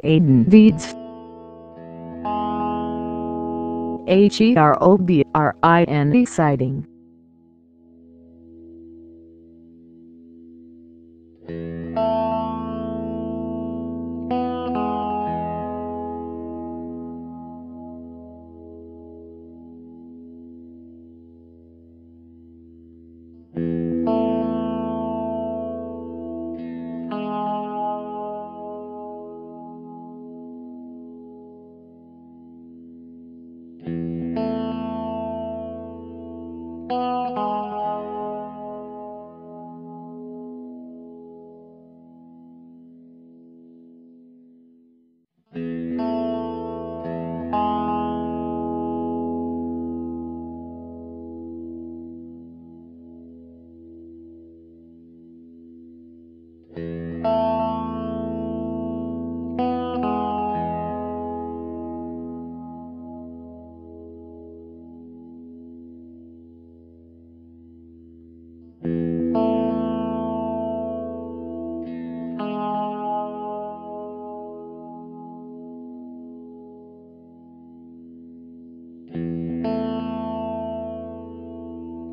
Aiden Veeds H-E-R-O-B-R-I-N exciting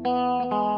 Música